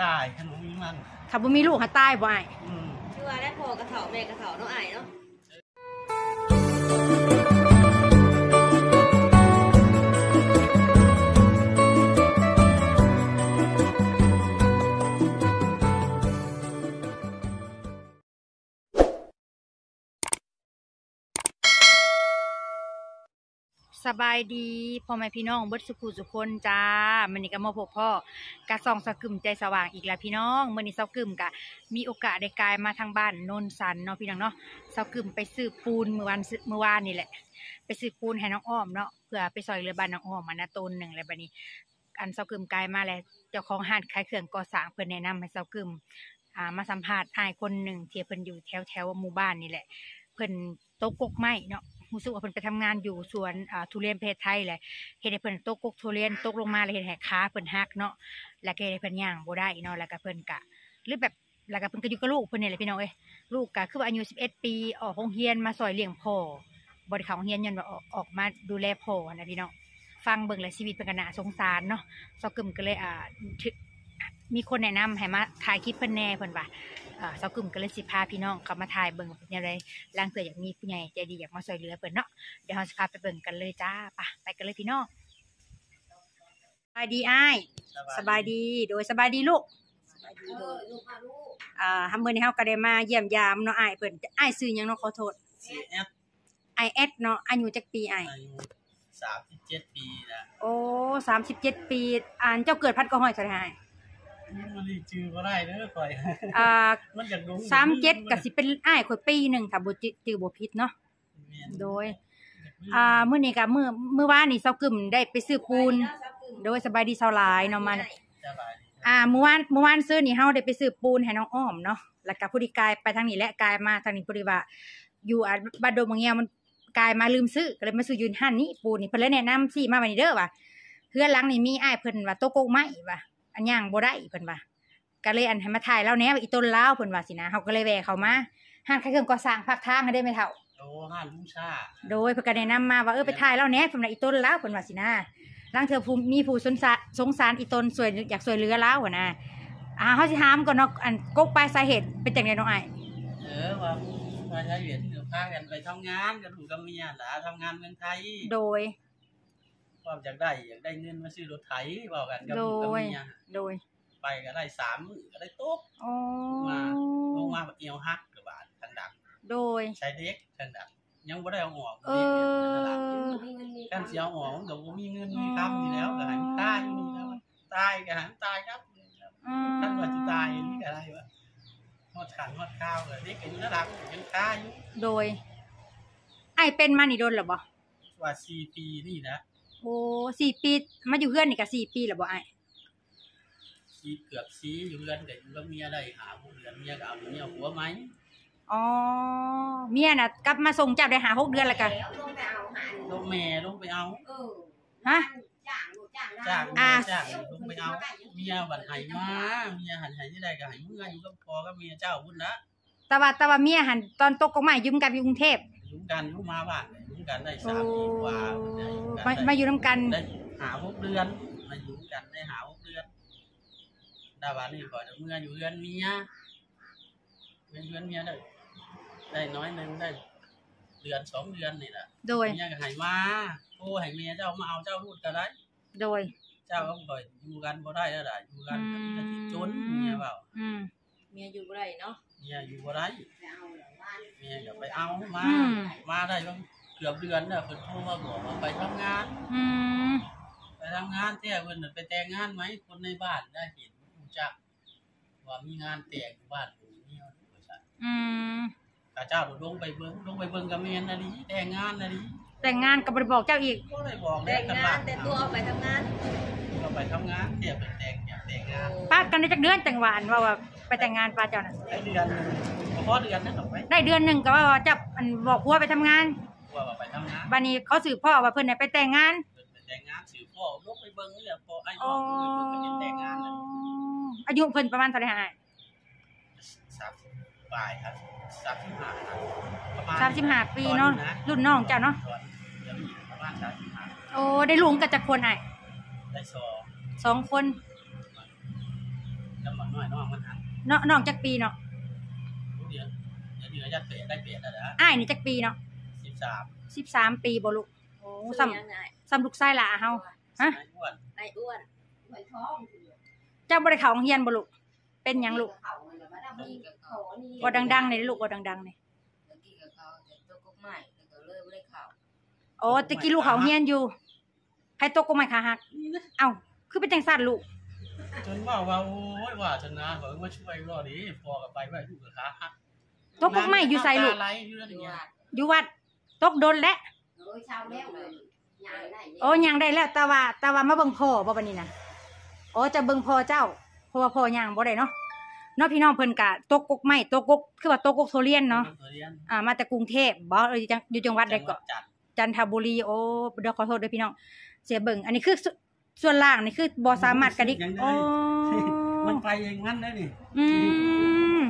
ตายขนมมีมันถ้าบ่มีลูกหาตายบ่อ้ายอืม ชื่อว่าได้พอกระเถาแม่กระเถาเนาะอายเนาะ สบายดีพ่อแม่พี่น้องเบิดสุขุสุคนจ้ามื้อนี้ก็มาพบพ่อกะส่องสะกึมใจสว่างอีกแล้วพี่น้องมื้อนี้เซากึมกะมีโอกาสได้กายมาทางบ้านนนสันเนาะพี่น้องเนาะเซากึมไปซื้อปูนเมื่อวันเมื่อวานนี่แหละ ไปซื้อปูนให้น้องอ้อมเนาะเพื่อไปซอยเรือบ้านน้องอ้อมมานะต้นหนึ่งแล้วบัดนี้ อันเซากึมกายมาแล้วเจ้าของห้านขายเครื่องก่อสร้างเพิ่นแนะนำให้เซากึมอ่ามาสัมภาษณ์อ้ายคนหนึ่งที่เพิ่นอยู่แถวแถวหมู่บ้านนี่แหละ เพิ่นตกกกไม้เนาะ รู้สึกว่าเพิ่นไปทำงานอยู่สวนอ่าทุเรียนประเทศไทยแหละเฮ็ดให้เพิ่นตกกกทุเรียนตกลงมาแล้วเฮ็ดให้ขาเพิ่นหักเนาะแล้วก็เฮ็ดให้เพิ่นย่างบ่ได้เนาะแล้วก็เพิ่นกะ หรือแบบแล้วก็เพิ่นก็อยู่กับลูกเพิ่นนี่แหละพี่น้องเอ้ยลูกก็คือว่าอายุ11 ปีออกโรงเรียนมาซอยเลี้ยงพ่อบ่ได้เข้าโรงเรียนยันว่าออกออกมาดูแลพ่อนะพี่น้องฟังเบิ่งแล้วชีวิตเพิ่นก็น่าสงสารเนาะซอกกึมก็เลยอ่ามีคนแนะนำให้มาถ่ายคลิปเพิ่นแน่เพิ่นว่า เสากึ่มก็เลยสิพาพี่น้องเข้ามาถ่ายเบิ่งว่าเป็นยังไงล่างเสืออยากมีผู้ใหญ่ใจดีอยากมาช่วยเหลือเปิ่นเนาะเดี๋ยวเราจะพาไปเบิ่งกันเลยจ้าไปไปกันเลยพี่น้องสบายดีอ้ายสบายดีโดยสบายดีลูกเออลูกมาลูกอ่าทำมื้อนี้เฮาก็ได้มาเยี่ยมยามเนาะอ้ายเพิ่นอ้ายชื่อหยังเนาะขอโทษซีแอฟอ้ายแอดเนาะอายุจักปีอ้ายอายุสามสิบเจ็ดปีนะโอ้37 ปีอ่านเจ้าเกิดพัดก็ห้อยเท่าไหร่อ้ายนี่ มันรีจือก็ได้เด้อคอยอ่ามันอยากลง37ก็สิเป็นอ้ายข่อยปีหนึงถ้าบ่จิจือบ่ผิดเนาะแม่นโดย อ่ามื้อนี้ก็มื้อมื้อวานนี่เซากึ่มได้ไปซื้อปูน โดยสบายดีเซาหลายเนาะมาสบายดีอ่าเมื่อวานเมื่อวานซื้อนี่เฮาได้ไปซื้อปูนให้น้องอ้อมเนาะแล้วก็ผู้ที่กายไปทางนี้และกายมาทางนี้ผู้ที่ว่าอยู่อ่าบ้านโดมบางเงี้ยมันกายมาลืมซื้อก็เลยมาซื้ออยืนหันนี่ปูนนี่เพิ่นเลยแนะนำสิมาวันนี้เด้อว่าเพื่อนหลังนี่มีอ้ายเพิ่นว่าโตะโกกไม้ว่า อันย่างบ่ได้เพิ่นว่าก็เลยอันให้มาถ่ายแล้วแหน่ว่าอีต้นลาวเพิ่นว่าสินะเฮาก็เลยแวะเข้ามาห้านขายเครื่องก่อสร้างภาคทางให้ได้ไหมเฒ่าโอ้ห้านลุงชาโดยเพิ่นก็แนะนำมาว่าเออไปถ่ายแล้วแหน่เพิ่นว่าอีต้นลาวเพิ่นว่าสินะลังเธอผู้มีผู้สงสารสงสารอีต้นสวยอยากสวยเหลือลาวหันนะอ่าเฮาสิถามก่อนเนาะอันกกปลายสาเหตุเป็นจังไดน้องอ้ายเออว่าว่าใช้เหรียญเดี๋ยวพากันไปทำงานกันถูกกับเมียหลาทำงานเมืองไทยโดย ความอยากได้อยากได้เงินมาซื้อรถไถบอกกันกับโดลูกกับย เมียโดย ไปก็ได้สามมื้อก็ได้โต๊ะอ๋อมาลงมาแบบเอียวฮักกับบาททางดังโดย ใช้เด็กทางดังยังบ่ได้เอาออกเอด็กอมีเงินมีกันเสียเอาออกมันก็บ่มีเงินมีคำอยู่แล้วก็ให้มันตายอยู่นี่แล้วตายก็ให้มันตายครับอืมท่านว่าสิตายนี่ก็ได้ว่าฮอดขันฮอดข้าวก็เด็กก็อยู่ระดับยังตายอยู่โดยอ้ายเป็นมานี่โดนหรอบ่ว่า4ปีนี่นะ โอ้สี่ปี มาอยู่เพื่อนนี่ก็สี่ปีแล้วบ่อ้ายสีเกือบสีอยู่เรือนก็อยู่กับเมียได้หาผู้เรือนเมียก็เอาเมียหัวไหมอ๋อ เมียน่ะกลับมาส่งเจ้าได้หาหกเดือนแล้วกันลงไปเอาหาลงแม่ลงไปเอาเออฮะจ้างลูกจ้างจ้างอ่าจ้างลงไปเอาเมียบัดให้มาเมียหันให้ที่ใดก็ให้เมื่ออยู่กับพ่อกับเมียเจ้าพุ่นนะแต่ว่าแต่ว่าเมียหันตอนตกกงใหม่ยุ่งกับอยู่กรุงเทพอยู่กันอยู่มาบ้านอยู่ กันได้โอ้สามปีกว่าได้อยู่กันมาได้มาอยู่นํกัน ได้หาหกเดือน มาอยู่กันได้หาหกเดือนดาบานี่ก่อนเมื่ออยู่เรือนเมียเรือนเรือนเมียได้ได้น้อยหนึงได้เดือนสองเดือนนี่แหละโดยเมียก็ให้มาโอ้ให้เมียเจ้ามาเอาเจ้ารูดก็ได้โดย เจ้าก็บ่อยอยู่กันบ่ได้แล้วล่ะอยู่กันก็มีแต่ที่จนอืมเมียเปล่าอืมเมียอยู่บ่ได้เนาะเมียอยู่บ่ได้ไปเอาหลังบ้านเมียก็ไปเอามาอืมมาได้ก็ เกือบเดือนน่ะเพิ่นโทรมาบอกว่าไปทำงาน อืมไปทำงานแต่เพิ่นน่ะไปแต่งงานไหมคนในบ้านได้เห็นรู้จัก ว่ามีงานแต่งอยู่บ้านหลังนี้ว่าซั่นอืมข้าเจ้าลงไปเบิ่งลงไปเบิ่งกับเมียน่ะดิแต่งงานน่ะดิแต่งงานกับบริบอกเจ้าอีก บ่ได้บอกแต่งกันงาบ้านแต่ตัวเอาไปทำงานก็ไปทำงานแต่ไปแต่งอยากแต่งงานป้ากันได้จักเดือนแต่งหวานว่าว่าไปแต่งงานป้าเจ้าน่ะได้เดือนหนึงพอเดือนนั้นออกไปได้เดือนหนึ่งก็ว่าจับอันบอกผัวไปทำงาน ว่าว่าไปทำงานบัดนี้เขาสืบพ่อว่าเพิ่นน่ะไปแต่งงานเพิ่นไปแต่งงานสื่อพ่อลงไปเบิ่งนี่แหละพ่อไอ้น้องลงไปเบิ่งก็จะแต่งงานน่ะอายุเพิ่นประมาณเท่าไหร่ฮะสามสิบปลายครับสามสิบห้าครับประมาณสามสิบห้าปีเนาะรุ่นน้องเจ้าเนาะตอนเดี๋ยวนี้ประมาณสามสิบห้าโอ้ได้ลุงกับจักคนไอ้ได้สองสองคนจำหมอนน้อยน้องมันหันเนาะน้องจักปีเนาะเดี๋ยวเดี๋ยวเดี๋ยวจะเปะได้เปะแล้วนะอ้ายนี่จักปีเนาะ สิบสาม13ปีบ่ลูกโอ้ซื้ซ้ำอยังไงซ้ำลูกชายหล่ะเฮา ฮะ นายอ้วนนายอ้วนไว้ท้องเจ้าบ่ได้เข้าโรงเรียนบ่ลูกเป็นหยังลูกเขาเลยมาดำนี่กับเขานี่บ่ดังๆนี่ลูกบ่ดังๆนี่ตะกี้กับเขาแต่ตัวก็ไม่แล้วก็เลยไม่ได้เขาโอ้ตะกี้ลูกเขาโรงเรียนอยู่ให้ตกก็ไม่ขาหักเอ้าคือเป็นจังซั่นลูก จนว่าว่าโอ้ยว่าชนะบอกว่าช่วยรอดีพอกับไปไว้ลูกกับขาหักตกก็ไม่อยู่ไสลูกน้ำตาไหลอยู่นั่นดูเนี่ยว่าอยู่วัด ตกโดนแล้วโอ้ยเช้าแล้วเลยยายได้โอ้ยังได้แล้วแต่ว่าแต่ว่ามาเบิ่งพ่อบ่บัดนี้นะโอ้จะเบิ่งพ่อเจ้าเพราะว่าพ่อย่างบ่ได้เนาะเนาะพี่น้องเพิ่นกะตกกกไม้ตกกกคือว่าตกกกโซเลียนเนาะเรียนอ่ามาแต่กรุงเทพบ่เอออยู่จังอยู่จังหวัดใดก็จัดจันทบุรีโอ้เดี๋ยวขอโทษด้วยพี่น้องเสียเบิ่งอันนี้คือส่วนส่วนล่างนี่คือบ่สามารถกระดิกโอ้มันไปเองมันได้นี่อืม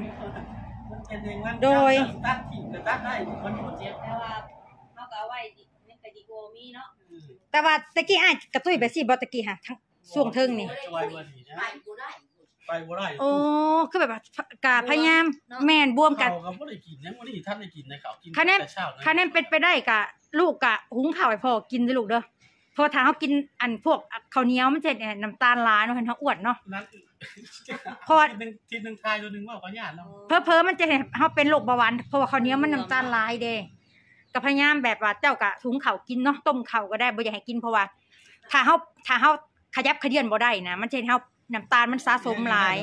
มันเป็นเองมันโดยตัดถิ่นตัดได้มันอยู่เจ็บแต่ว่า เขาก็เอาไว้นี่ก็ดีกว่ามีเนาะแต่ว่าตะกี้อ้ายกระตุ้ยแบบสิบ่ตะกี้ฮะทั้งช่วงเทิงนี่ ช่วยบ่ดีนะไปกูได้ไปบ่ได้โอ้คือแบบว่ากะพยายามแม่นบวมกัน เขาก็บ่ได้กินนะบ่ได้ท่านได้กินนะเขากินคะแนนแต่เช้าคะแนนเป็นไปได้กะ ลูกกะหุงข้าวให้พ่อกินเด้อลูกเด้อเพอถ้าเขากินอันพวกข้าวเหนียวมันจะเนี่ยน้ำตาลหลายเนาะเห็นเขาอ้วนเนาะ นั้นเพราะว่าทีนึงทีนึงทายตัวนึงว่าเขาญาติเนาะเพอเพอๆมันจะเห็นเขาเป็นโรคเบาหวานเพราะว่าข้าวเหนียวมันน้ำตาลหลายเด้ ก็พยายามแบบว่าเจ้ากะถุงข้าวกินเนาะต้มข้าวก็ได้บ่อยากให้กินเพราะว่าถ้าเขาถ้าเขาขยับขยื่นบ่ได้นะมันจะเห็นเขาน้ำตาลมันสะสมหลาย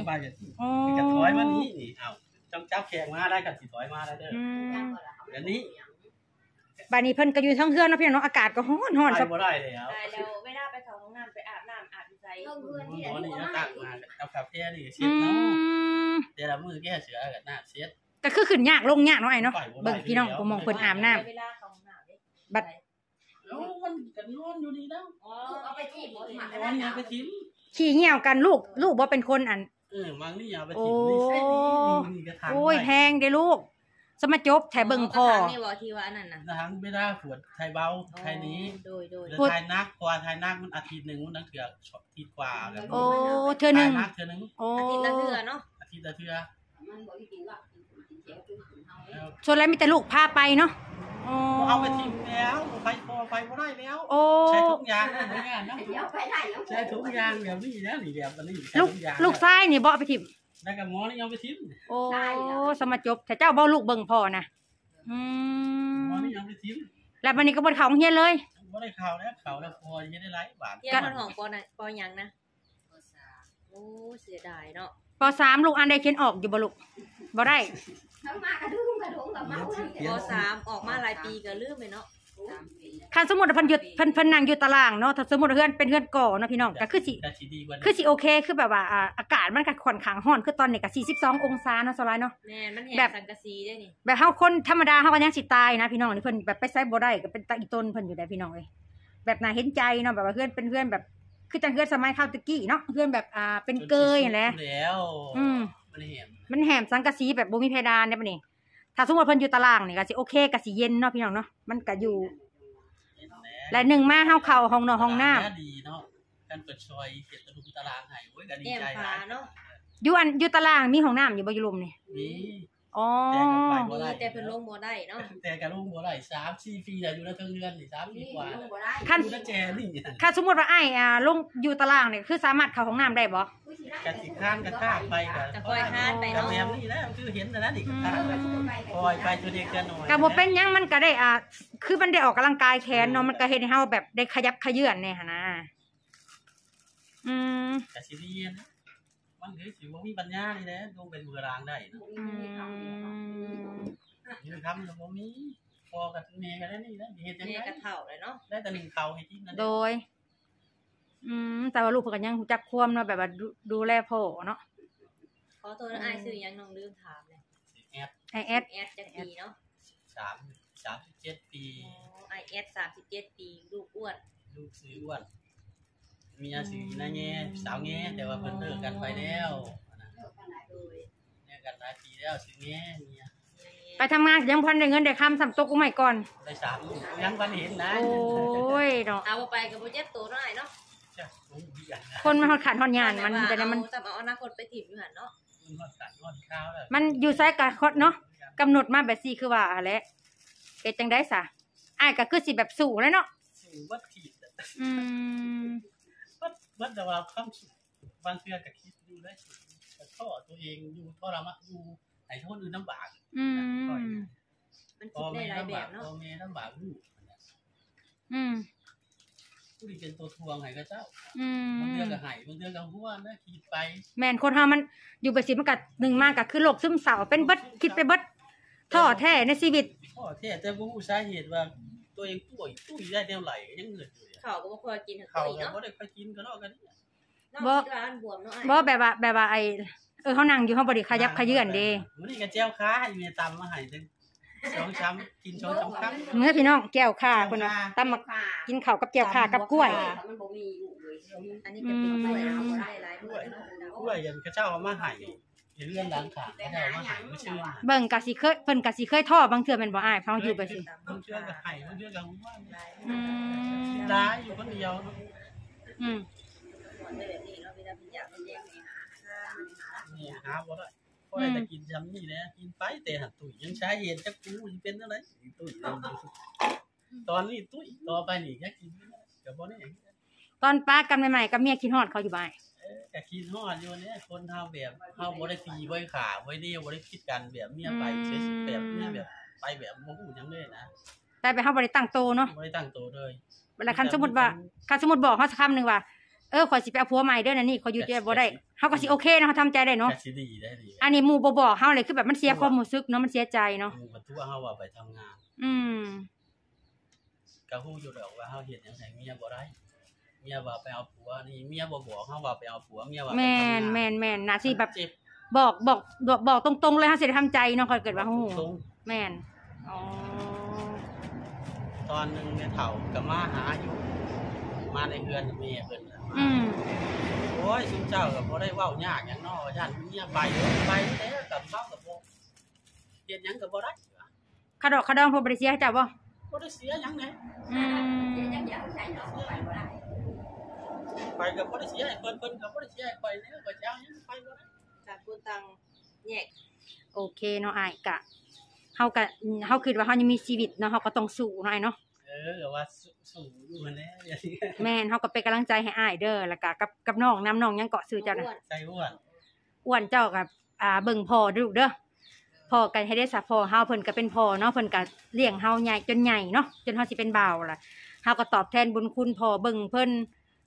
อ๋อจะถอยมานี้นี่เอาจังจับแขกมาได้กับสิถอยมาได้เด้ออืมเดี๋ยวนี้บัดนี้เพิ่นก็อยู่ทั้งเฮือนเนาะพี่น้องเนาะอากาศก็ร้อนร้อนไปสับบ่ได้แล้วตายแล้วเวลาไปเข้าห้องน้ำไปอาบน้ำอาบใจเพื่อนที่หมอนี่ไหนตักมาเอาคาเฟ่นี่เสีอืยเนาะมเดี๋ยวละมือแก้เสือกับหน้าเสีย ก็คือขึ้นยากลงยากเนาะไอ้เนาะเบิ่งพี่น้องก็มองเพิ่นอาบน้ำ เวลาเข้าห้องน้ำเด้บัดแล้วมันกันนอนอยู่นี่แล้วอ๋อเอาไปที่หมดหมักนอนนี่ไปทิ้งขี้เหี่ยวกันลูกลูกบ่เป็นคนอัน เออมังนี่เอาไปทิ้งนี่ใช่นี่นี่กระถางโอ้ยแพงเด้ลูก สมาจบแถเบิ่งพ่อนี่บ่ที่ว่าอันนั้นน่ะกระถางไม่ได้ขวดไทยเบาไทยนี้โดยโดย หรือไทยนักกว่าไทยนักมันอาทิตย์หนึ่งมันนักเถื่ออาทิตย์กว่าแล้วโอ้เธอหนึ่งไทยนักเถื่อหนึ่งโอ้อาทิตย์ละเทื่อเนาะอาทิตย์ละเถื่อมันบ่ได้กินว่า กินเสียงกินเฮาแล้วส่วนอะไรมีแต่ลูกพาไปเนาะโอ้เอาไปทิ้งแล้วไฟพอไฟบ่ได้แล้วโอ้ใช้ทุกอย่างเลยงานนะเดี๋ยวไปได้แล้วใช้ทุกอย่างแบบนี้นะนี่แบบนี้ลูกลูกชายนี่บ่เอาไปทิ่มแล้วกับหมอนี่เอาไปทิ้งโอ้สมาจบแต่เจ้าบ่ลูกเบิ่งพ่อนะอืหมอมนี่เอาไปทิ้งแล้ววันนี้ก็บ่ได้เข้าโรงเรียนเลยบ่ได้ข่าวแล้วข่าวแล้วพอยังได้ไลฟ์บาทเที่ยวมันของปอน่ะปอหยังนะโอ้เสียดายเนาะปสามลูกอันใดเขียนออกอยู่บ่ลูกบ่ได้ ทั้งมากระดุมกระดุมกับเมาปสามออกมาหลายปีก็ลืมไปเนาะคันสมมุติว่าเพิ่นหยุดเพิ่นเพิ่นนั่งอยู่ตารางเนาะถ้าสมมุติว่าเฮือนเป็นเฮือนก่อเนาะพี่น้องก็คือสิก็สิดีกว่าคือสิโอเคคือแบบว่าอ่าอากาศมันก็ค่อนข้างร้อนคือตอนนี้ก็42 องศาเนาะสลายเนาะ แม่นมันแหแบบสังกะสีได้นี่แบบเฮาคนธรรมดาเฮาก็ยังสิตายนะพี่น้องนี่เพิ่นแบบไปไสบ่ได้ก็เป็นตาอีตนเพิ่นอยู่ได้พี่น้องเอ้ยแบบน่าเห็นใจเนาะแบบว่าเพื่อนเป็นเพื่อนแบบ คือจังเพื่อนสมัยข้าวตะกี้เนาะเพื่อนแบบอ่าเป็นเกยนั่นแหละแล้ว อืม มันเห็นมันแหมสังกะสีแบบบ่มีเพดานได้ปะนี่ถ้าสมมติเพิ่นอยู่ตารางนี่ก็สิโอเคก็สิเย็นเนาะพี่น้องเนาะมันก็อยู่ และหนึ่งมาเฮาเข้าห้องนอนห้องน้ำดีเนาะการเปิดซอยเขียนตะลุมตารางให้โอ้ยก็ดีแอมใจฟ้าเนาะอยู่อันอยู่ตารางมีห้องน้ำอยู่บ่อยู่รุมนี่มี อ๋อมีแต่เพิ่นลงบ่ได้เนาะแต่กับลุงบัวไหลสามสี่ปีแล้วอยู่ในเทิงเรือนนี่สามปีกว่าลงบ่ได้คันอยู่ในแจนี่ถ้าสมมุติว่าอ้ายอ่าลงอยู่ตารางนี่คือสามารถเข้าห้องน้ำได้บ่กะสิข้านกะข้าไปกะจะคอยคานไปกะเนาะแมมนี่แหละคือเห็นแต่นั้นอีกข้างคอยไปตัวเด็กกันหน่อยก็บ่เป็นหยังมันก็ได้อ่าคือมันได้ออกกำลังกายแขนเนาะมันก็เฮ็ดให้เฮาแบบได้ขยับขยื่นเนี่ยหั่นนะอืมกะสิดีนะ มันคือสิว่ามีปัญญานี่แหละลงเป็นมือรางได้นะอืมนี่ทำแล้วบ่มีพอกับแม่กันแล้วนี่นะเฮ็ดจังแม่ได๋กระเฒ่าเลยเนาะได้แต่หนึ่งเขาให้กินนั่นโดย อืมแต่ว่าลูกเพิ่นก็ยังรู้จักความเนาะแบบว่าดูดูแลพ่อเนาะขอโทษนะอ้ายชื่อหยังน้องลืมถามเลยแอดไอแอด แอดจักปีเนาะสามสามสิบเจ็ดปีอ๋อไอแอด37ปีลูกอ้วนลูกซื้ออ้วนเมียซื้อนาแง่สาวแง่แต่ว่าเพิ่นเลิกกันไปแล้วนะโดยเลิกกันหลายปีแล้วซื้อแง่เมียไปทำงานยังพันได้เงินได้คำสำตกกูใหม่ก่อน ได้สามลูกยังวันเห็นนะโอ้ยเนาะเอาบ่ไปก็บ่เจ็บตัวเท่าไหร่เนาะจ้ะผมดีอย่างนะคนมันขาดทอนยานมันแต่แต่มัมันนแต่เอาอนาคตไปถิ่มอยู่หันเนาะมันก็ตัดงอนข้าวแล้วมันอยู่ไซกับคดเนาะกำหนดมาแบบสี่คือว่าอะไรเป็นจังได้สะอ้ายก็คือสิแบบสู่แล้วเนาะสู่วัดขีดอะอืม วัดวัดแต่ว่าความสุขบางเทื่อก็คิดอยู่ได้แต่ท่อตัวเองอยู่ทรมานอยู่ไหนคนอื่นลำบากอืมมันพ่คิอดได้แม่หลายแบลำบากบเนาะพ่อแม่ลำบากลูกอืมผู้ที่เป็นตัวทวงให้กับเจ้าอืบางมเทื่อก็ให้บางเทื่อก็หัวนะคิดไป แม่นคนเฮามันอยู่ไปสิมันก็หนึ่งมากก็คือโรคซึมเศร้าเป็นเบิดคิดไปเบิดท้อแท้ในชีวิตพ่อแท้แต่บ่รู้สาเหตุว่า ตัวเองป่วยตุ้ยได้แนวไหลยังเหนื่อยอยู่อะเขาก็บ่ควรกินทั้งเขาตัวอีกก็เนาะบ่ได้ค่อยกินก็เนาะกันนี่นอกบ่จากร้านบวมเนาะบ่แบบว่าแบบว่าไอเออเฮานั่งอยู่เฮาบ่ได้ขยับขยื่นเด้มื้อนี้ก็แจ้วค้าให้แม่ตำมาให้จังสองช้ำกินสองช้ำครั้งเมื่อพี่น้องแก้วข่าเพิ่นว่าตำมักกินข้าวกับแก้วข่ากับกล้วย มันบ่มีอยู่เลยอันนี้ก็เป็นกล้วยเอาบ่ได้หลายด้วยเนาะ กล้วยยันเขาเจ้าเอามาให้ เห็นเรื่องร้านขาเขาเจ้าเอามาให้ไม่ชื่อน่ะเบิ่งก็สิเคยเพิ่นก็สิเคยท้อบางเทื่อแม่นบ่อ้ายเพราะเฮาอยู่ไปสิบางเชื่อก็ให้บางเชื่อก็ว่าอืมร้ายอยู่คนเดียวเนาะอืมแบบนี้เนาะเวลาเป็นอยากเป็นแยกนี่หานี่หาบ่ได้เพราะได้แต่กินซ้ำนี่แหละกินไปแต่หันตุ้ยยังใช้เย็นจักกูสิเป็นอะไรตุ้ยตอนนี้ตุ้ยต่อไปนี่แค่กินไม่ได้ก็บ่ได้ตอนป้ากันใหม่ๆกับเมียคิดฮอดเขาอยู่บ่าย เออก็คิดฮอดอยู่เนี่ยคนเฮาแบบเฮาบ่ได้ตีบ่ได้ขาบ่ได้เดียวบ่ได้คิดกันแบบเมียไปเฉยๆแบบเมียแบบไปแบบบ่ฮู้หยังเลยนะแต่ไปเฮาบ่ได้ตั้งโตเนาะบ่ได้ตั้งตัวเลยเวลาคันสมมุติว่าคันสมมุติบอกเฮาสักคำหนึงว่าเออขอยสิไปเอาผัวใหม่เด้อนั่นนี่ขอยอยู่ด้วยบ่ได้เฮาก็สิโอเคเนาะเฮาทำใจได้เนาะก็สิดีได้ดีอันนี้หมู่บ่บอกเฮาเลยคือแบบมันเสียความรู้สึกเนาะมันเสียใจเนาะหมู่ก็ตัวเฮาว่าไปทำงาน อืมก็ฮู้อยู่ดอกว่าเฮาเฮ็ดหยังให้เมียบ่ได้ เมียว่าไปเอาผัวนี่เมียบ่บอกเฮาว่าไปเอาผัวเมียว่าไปแม่นทำงาแม่นแม่นน่าสิแบบเจ็บบอกบอกบอกบอกตรงๆเลยเฮาสิได้ทำใจเนาะค่อยเกิดว่าฮู้ตรงแม่นอ๋อตอนหนึงแม่เฒ่าก็มาหาอยู่ มาในเฮือนแม่เพิ่นน่ะอืมโอ้ยซุมเจ้าก็บ่ได้เว้ายากหยังเนาะย่านเมียไปเด้อไปแล้วกับเฮาก็บ่เฮ็ดหยังก็บ่ได้ขะดอกขะดองพอบ่ได้เสียให้เจ้าบ่ บ่ได้เสียหยังแหน่อืมยังอยากใช้เนาะไปบ่ได้ไปก็บ่ได้เสียให้เพิ่นเพิ่นก็บ่ได้เสียให้ไปแล้วก็จะเอาหยังไปบ่ได้ต่างคนต่างแยกโอเคเนาะอ้ายกะเฮาก็เฮาคิดว่าเฮายังมีชีวิตเนาะเฮาก็ต้องสู้เนาะอ้ายเนาะเออก็ว่าสู้สู้อยู่หั่นแหละอย่างนี้แม่นเฮาก็เป็นกำลังใจให้อ้ายเด้อแล้วก็กับกับน้องน้ำน้องยังเกาะซื้อเจ้านะใจอ้วนอ้วนเจ้ากับอ่าเบิ่งพ่อเด้อลูกเด้อ พ่อกันให้ได้สะพ่อเฮาเพิ่นก็เป็นพ่อเนาะเพิ่นก็เลี้ยงเฮาใหญ่จนใหญ่เนาะจนเฮาสิเป็นบ่าวล่ะเฮาก็ตอบแทนบุญคุณพ่อเบิ่งเพิ่น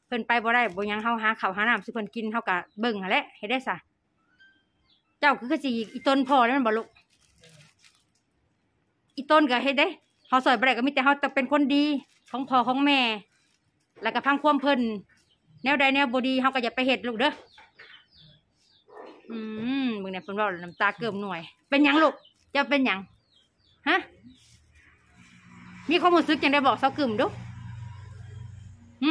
เพิ่นไปบ่ได้บ่ยังเฮาหาข้าวหาน้ำสิเพิ่นกินเฮาก็เบิ่งหั่นแหละให้ได้ซะเจ้าก็คือสิอีต้นพ่อแล้วม่นบ่ลูกอีต้นก็เฮ็ดเด้เฮาซอยบ่ได้ก็มีแต่เฮาต้องเป็นคนดีของพ่อของแม่ แล้วก็พังความเพิ่นแนวใดแนวบ่ดีเฮาก็อย่าไปเฮ็ดลูกเด้อ อืมมึงเนี่ยเพิ่นเว่าแล้วน้ำตาเกิ่มหน่วย เป็นหยังลูกเจะเป็นหยังฮะมีความรู้สึกจังได้บอกเซากึ่มดูหึ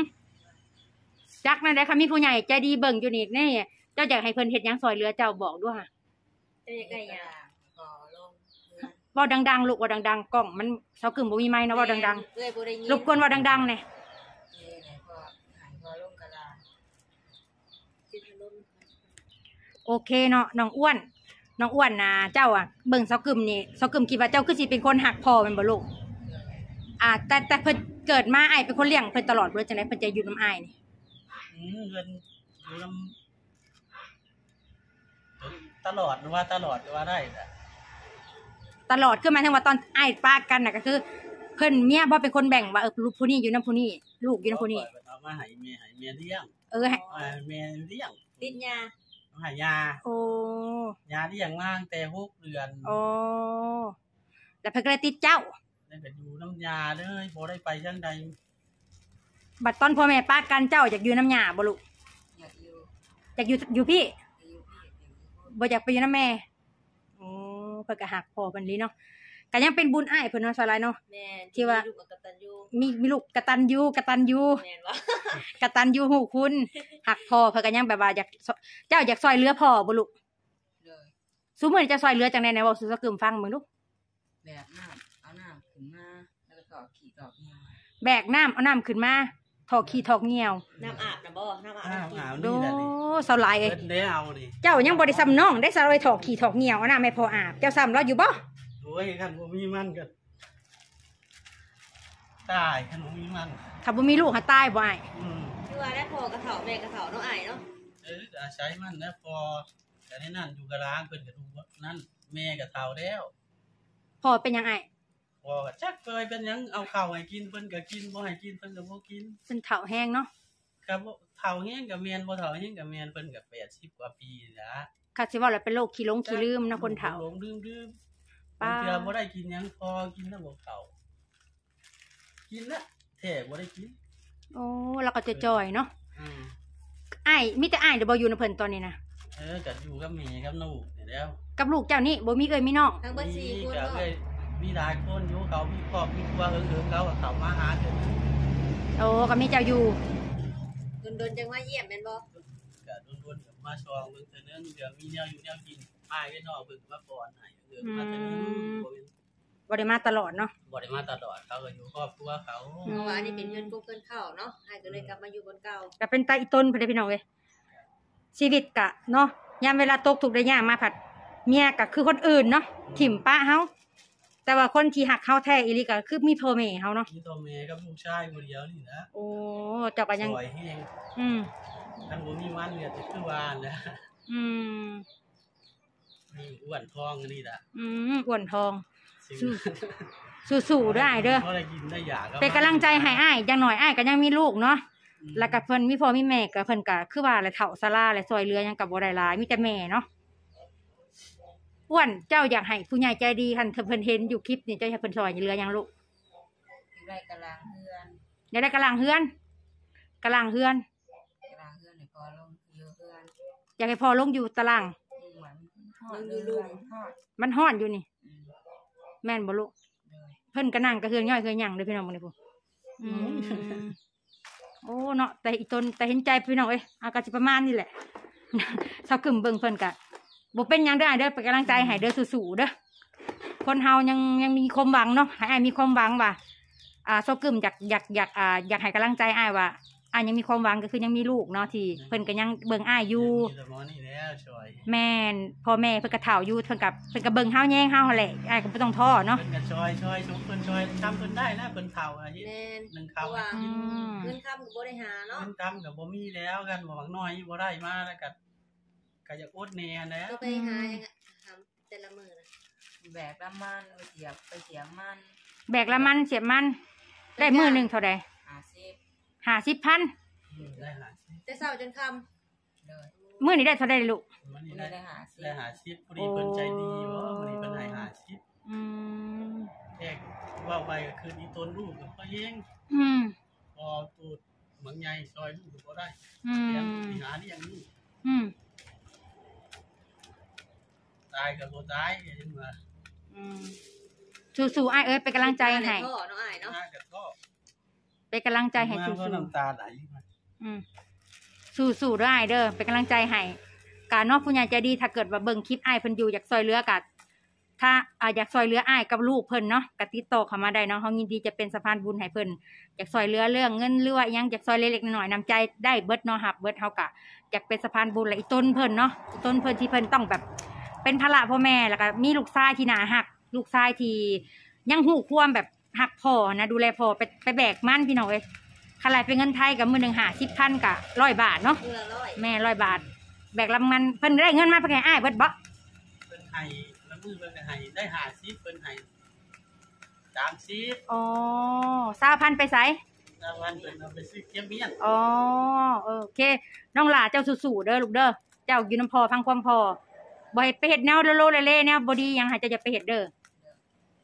จักนั่นแหละค่ะมีผู้ใหญ่ใจดีเบิ่งอยู่นี่แน่เจ้าอยากให้เพิ่นเฮ็ดหยังซอยเหลือเจ้าบอกด้วยค่ะจะยังไงอะเว้าดังๆลูกเว้าดังๆกล้องมันเซากึ่มบ่มีไม้นะเว้าดังเอ้ยบ่ได้ยินๆรบกวนเว้าดังๆแหน่ติดลม โอเคเนาะน้องอ้วน น้องอ้วนนะเจ้าอะเบิ่งเซากึ่มนี่เซากึ่มคิดว่าเจ้าคือสิเป็นคนหักพ่อแม่นบ่ลูกอ่า แต่แต่เพิ่นเกิดมาอ้ายเป็นคนเลี้ยงเพิ่นตลอดเลยจังได๋เพิ่นจะอยู่นำอ้ายนี่อืมเงินอยู่นำตลอดว่าตลอดว่าได้แต่ตลอดคือหมายถึงว่าตอนอ้ายป้ากันน่ะก็คือ เพิ่นเมียบ่เป็นคนแบ่งว่าเออลูกผู้นี้อยู่นำผู้นี้ลูกอยู่นำผู้นี้เอามาให้เมียให้เมียเลี้ยงเออให้ เอาให้เมียเลี้ยง ติดยา เอาให้ยาโอ้ยาเลี้ยงมาตั้งแต่หกเดือนโอ้แล้วเพิ่นก็เลยติดเจ้า ได้ไปดูน้ำยาเลยบ่ได้ไปจังใดบัดตอนพ่อแม่ป้ากันเจ้าอยากอยู่น้ำหญ้าบ่ลูกอยากอยู่อยากอยู่อยู่พี่อยู่พี่บ่อยากไปอยู่น้ำแม่โอ้เพิ่นก็หักพ่อเพิ่นลีเนาะ ก็ยังเป็นบุญอ้ายเพิ่นเนาะสลายเนาะ แม่ที่ว่าลูกกับตันยูมีมีลูกกตัญญูกตัญญูแม่นว่ากตัญญูหูคุณหักพ่อเพิ่นก็ยังแบบว่าอยากเจ้าอยากซอยเหลือพ่อบ่ลูกเลยซุมื้อนี้จะซอยเหลือจังได๋ไหนเว้าสู่สักกึมฟังมึงดูแบบน้ำเอาน้ำขึ้นมาแล้วก็ตอกขี่ตอกเหี่ยวแบกน้ำเอาน้ำขึ้นมาถอกขี้ถอกเหี่ยวน้ำอาบนะบ่น้ำอาบอ้าวน้ำกินอ้าวโดนี่แหละนี่สาวหลายเอ้ยเพิ่นได้เอานี่เจ้ายังบ่ได้ซ้ำน้องได้สาวไอ้ถอกขี้ถอกเหี่ยวอะนะแม่พออาบเจ้าซ้ำเราอยู่บ่ โอ้ยคันบ่มีมันก็ตายคันบ่มีมันถ้าบ่มีลูกหาตายบ่อ้ายอืมคือว่าได้พอกระเถาแม่กระเถาน้องไอ้ายเนาะเออก็อาศัยมันแล้วพอแต่ในนั่นอยู่กับล้างเพิ่นก็ดูว่านั่นแม่ก็เฒ่าแล้วพ่อเป็นหยังอ้ายพอก็จักเคยเป็นหยังเอาข้าวให้กินเพิ่นก็กินบ่ให้กินเพิ่นก็บ่กินเพิ่นเฒ่าแห้งเนาะครับบ่เฒ่าแฮงก็แม่นบ่เฒ่าแฮงก็แม่นเพิ่นก็80กว่าปีแล้วค่ะสิว่าแล้วเป็นโรคขี้หลงขี้ลืมนะคนเฒ่าหลงลืมลื มป้าบางเทื่อบ่ได้กินหยังพอกินแล้วบ่เข้ากินละแท้บ่ได้กิน โอ้แล้วก็จะจ่อยเนาะอืมอ้ายมีแต่อ้ายเดี๋ยวบ่อยู่ในเพิ่นตอนนี้นะเออก็อยู่กับแม่กับลูกนี่แหล้วกับลูกเจ้านี่บ่มีเอ้ยมีน้องทั้งเบิดสี่คนก็เนาะเลยมีหลายคนอยู่เขามีครอบมีครัวเอิ้งๆเขาก็เข้ามาหาเพิ่นโอ้ก็มีเจ้าอยู่ โดนๆจังว่าเยี่ยมแม่นบ่ก็โดนๆก็มาชองเบิ่งเทื่อนึงเดี๋ยวมีแนวอยู่แนวกินอ้ายไว้นอกเพิ่นก็มาป้อนให้ เออมาเทื่อนึงบ่เป็นบ่ได้มาตลอดเนาะ บ่ได้มาตลอดเขาก็อยู่ครอบครัวเขาอื เพมราะว่าอันนี้เป็นเงินกู้เงินเข้าเนาะไอ้ายก็เลยกลับมาอยู่บนเก่าก็เป็นตาอีต้นเพิ่นเด้อพี่น้องเอ้ยชีวิตกะเนาะยามเวลาตกทุกข์ได้ยากมาผัด เมียก็คือคนอื่นเนาะถิ่มป้าเฮาแต่ว่าคนที่หักเฮาแท้อีหลีก็คือมีพ่อแม่เฮาเนาะมีตัวแม่กับลูกชายคนเดียวนี่นะโอ้เจ้าก็ยัง สวยแห้งอืมท่านบ่มีมันเนี่ยจะคือวานนะอืม นี่อ้วนทองอันนี่ล่ะอืมอ้วนทองซึ่งสู้ๆเด้ออ้ายเด้อเขาได้กินได้อยาก เป็นกำลังใจให้อ้ายอย่างหน่อยอ้ายก็ยังมีลูกเนาะแล้วก็เพิ่นมีพ่อมีแม่ก็เพิ่นก็คือว่าแหละเฒ่าสลาและซอยเรือหยังกับบ่ได้หลายมีแต่แม่เนาะอ้วนเจ้าอยากให้ผู้ใหญ่ใจดีคันเพิ่นเห็นอยู่คลิปนี่เจ้าอยากให้เพิ่นซอยเรือหยังลูกไรกำลังเฮือนอยากได้กำลังเฮือนกำลังเฮือนกำลังเฮือนในพอลงเยอะเฮือนอยากให้พ่อลงอยู่ตารางเห มือนทอดเรือนทอดมันฮ้อนอยู่นี่ อืมแม่นบ่ลูกเลยเพิ่นก็นั่งกระเฮือนย่อยเฮือนหยังเด้อพี่น้องบ่ได้พูอืมโอ้เนาะแต่อีตนแต่เห็นใจพี่น้องเอ้ยอาก็สิประมาณนี้แหละ เซากึมเบิ่งเพิ่นก็บ่เป็นหยังเด้ออ้ายเด้อเป็นกำลังใจให้เด้อสู้ๆเด้อคนเฮายังยังมีความหวังเนาะให้อ้ายมีความหวังว่าอ่าเซากึมอยากอยากอยากอ่าอยากให้กำลังใจอ้ายว่า อ้ายยังมีความหวังก็คือยังมีลูกเนาะที่เพิ่นก็ยังเบิ่งอ้ายอยู่มีแต่หมอนี่แล้วช่วยแม่นพ่อแม่เพิ่นก็เฒ่าอยู่เพิ่นก็เพิ่นก็เบิ่งเฮาแย่งเฮาหั่นแหละอ้ายก็บ่ต้องท้อเนาะเพิ่นก็ช่วยช่วยชุบเพิ่นช่วยทำเพิ่นได้นะเพิ่นเฒ่าอายุแม่นหนึ่งเพคำราะว่าอืมเงินคำก็บ่ได้หาเนาะเงินคำก็บ่มีแล้วกันบ่หวังน้อยบ่ได้มาแล้วก็ก็อยากอดแน่แล้วก็ไปหายังไงทำแต่ละมื้อน่ะแบกน้ำมันไปเสียบไปเสียบมันแบกละมันเสียบมัน ได้มือหนึ่งเท่าใดหาซิบ ห้าสิบพันอืมได้หาสิแต่เช้าจนค่ำเลยมือนี้ได้เท่าใดลูก มันนี่ไม่ได้ได้หาซิได้บหาสิบพอดีเพิ่นใจดีบ่มันนี่เพิ่นให้หาสิบอืมแอกว่าไปก็คืออีต้นลูกก็พอเองอืมพอตูดเหมืองใหญ่ซอยลูกก็บ่ได้อืเลี้ยงมสิหาเลี้ยงลูกอืมตายก็บ่ตายก็ยังว่าอืมสู้ๆไอ้ายเอ้ยเป็นกำลังใจให้ พ่อเนาะอ้ายเนาะ หน้าก็ก็ เป็นกำลังใจให้มาสู้ก็น้ำตาไหลมาๆอืมสู้ๆด้วยอ้ายเด้อเป็นกำลังใจให้การนอกผู้ใหญ่ใจดีถ้าเกิดว่าเบิ่งคลิปอ้ายเพิ่นอยู่อยากซอยเรือกัดถ้าอ่าอยากซอยเรืออ้ายกับลูกเพิ่นเนาะก็ติดต่อเข้ามาได้เนาะเฮายินดีจะเป็นสะพานบุญให้เพิ่นอยากซอยเรือเรื่องเงินหรือว่าอิหยังอยากซอยเล็กๆน้อยๆนำใจได้เบิดเนาะหับเบิดเฮากะ อยากเป็นสะพานบุญและอีต้นเพิ่นเนาะอีต้นเพิ่นที่เพิ่นต้องแบบ เป็นภาระพ่อแม่แล้วก็มีลูกชายที่น่าหัก ลูกชายที่ยังหูความแบบ หักพ่อนะดูแลพ่อไปไปแบกมันพี่น้องเอ้ยขลายเป็นเงินไทยกับมือหนึ่งหาสิบพันกะร้อยบาทเนาะมื้อละร้อยแม่ร้อยบาท แบกลำมันเพิ่นได้เงินมาเพิ่นให้อ้ายเบิดบ่เพิ่นให้แล้วมือเพิ่นก็ให้ได้หาสิบเพิ่นให้สามสิบอ๋อสาพันไปใส่แล้ววันเพิ่นเอาไปซื้อเก็บเมียนอ๋อเออโอเค น้องหลาเจ้าสู้ๆเด้อลูกเด้อเจ้าอยู่น้ำพอฟังความพอบ่ให้ไปเฮ็ดแนวโลโลเล่ๆแนวบ่ดีหยังให้เจ้าอย่าไปเฮ็ดเด้อ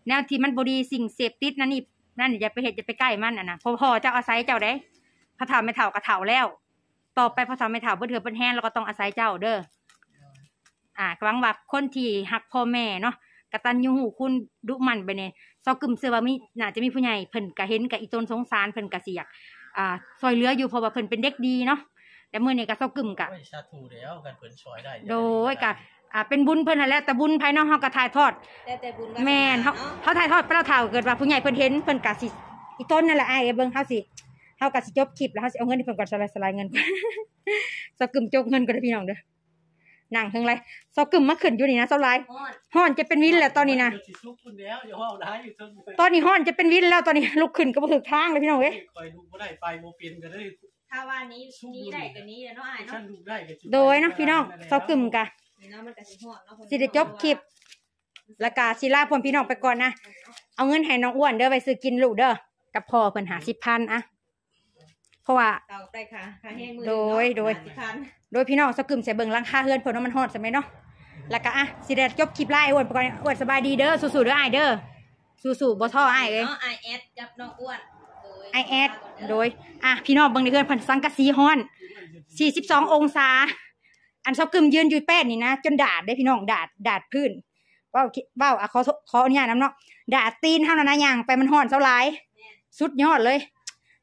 แนวที่มันบ่ดีสิ่งเสพติดนั่นนี่นั่นอย่าไปเฮ็ดอย่าไปใกล้มันน่ะนะพอพอเจ้าอาศัยเจ้าได้พระเฒ่าไม่เฒ่าก็เฒ่าแล้ว ต่อไปพระเฒ่าไม่เฒ่าเบิ่เถือเบิ่แห้งแล้วก็ต้องอาศัยเจ้าเด้ออ่าหวังว่าคนที่หักพ่อแม่เนาะกตัญญูหูคุณดุมันไปเนี่ยซอกึมเสือว่ามีน่าจะมีผู้ใหญ่เพิ่นก็เห็นกับอีตนสงสารเพิ่นก็สิอยากอ่าซอยเหลืออยู่เพราะว่าเพิ่นเป็นเด็กดีเนาะแต่มื้อนี้ก็ซอกึมก็โอ้ยสาธุแล้วกันเพิ่นช่วยได้ โดยก็ อ่าเป็นบุญเพิ่นนั่นแหละแต่บุญภายนอกเฮาก็ถ่ายทอด แต่แต่บุญวาสนาแม่นเฮาเนาะเฮาถ่ายทอดไปแล้วเฒ่าเกิดว่าผู้ใหญ่เพิ่นเห็นเพิ่นก็สิอีต้นนั่นแหละอ้ายเบิ่งเฮาสิเฮาก็สิจบคลิปแล้วเฮาสิเอาเงินให้เพิ่นก่อนสลายสลายเงินก่อนเซากึมจกเงินก่อนเด้อพี่น้องเด้อนั่งเทิงไรเซากึมมาขึ้นอยู่นี่นะเซาลายฮอดฮ้อนจะเป็นวินแล้วตอนนี้นะเดี๋ยวสิซุกคุณแล้วอย่าห้องได้อยู่ต้นเลยตอนนี้ฮ้อนจะเป็นวินแล้วตอนนี้ลุกขึ้นก็บ่ถึกทางเลยพี่น้องเอ้ย คอยลุกบ่ได้ไฟโมเป็นก็ได้ถ้าว่านี้นี้ได้ก็นี้เนาะอ้ายฉัเนาะ นลุกได้ก็สิโดยเนาะพี่น้องเซากึมกะ นี่เนาะมันก็สิฮอดเนาะสิได้จบคลิปแล้วก็สิลาพ่อพี่น้องไปก่อนนะ เอาเงินให้น้องอ้วนเด้อไปซื้อกินลูกเด้อ กับพ่อเพิ่นหา10,000อะ เพราะว่า เต่าได้ค่ะค่าแห้งมือโดยโดย สิพัน โดยพี่น้องสกึมใส่เบิ่งหลังคาเฮือนเพิ่นว่ามันฮอดสมัยเนาะ แล้วก็อะสิได้จบคลิปไล่อ้วนไปก่อนอ้วนสบายดีเด้อ สู้ๆเด้ออ้ายเด้อ สู้ๆบ่ท้ออ้ายเอ้ยเนาะ IS กับน้องอ้วนโดยไอแอด โดย อะ พี่น้องเบิ่งในเฮือนเพิ่นสังกะสีฮ้อน 42 องศา อันเสกึมยืนอยู่แป้นนี่นะจนดาดได้พี่น้องดาดดาดพื้นเว้าเว้าอะขอขออนุญาตนำเนาะดาดตีนเท่านั้นนะย่างไปมันฮ้อนเท่าหลายสุดยอดเลย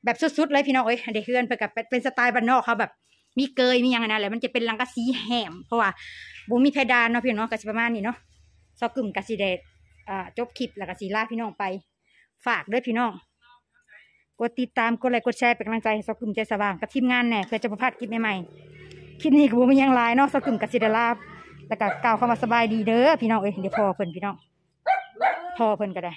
แบบสุดๆเลยพี่น้องเอ้ยเด็กเฮือนเพิ่นก็เป็นเป็นสไตล์บ้านนอกเขาแบบ มีเกยมียังอันนั้นแหละมันจะเป็นลังกะสีแหมเพราะว่าบ่มีเพดานเนาะพี่น้องก็สิประมาณนี้เนาะซอกกึ่มกะสิได้อ่าจบคลิปแล้วก็สิลาพี่น้องไป ฝากด้วยพี่น้องกดติดตามกดไลค์กดแชร์เป็นกำลังใจให้ซอกกึ่มใจสว่างกับทีมงานแน่เพื่อจะบ่พลาดคลิปใหม่ๆ คลิปนี้ก็บ่มียังไลายเนาะสกุมกับสิดาลาแล้วก็กล่าวเข้ามาสบายดีเด้อพี่น้องเอ้ยเดี๋ยวพอเพิ่นพี่น้องพอเพิ่นก็ได้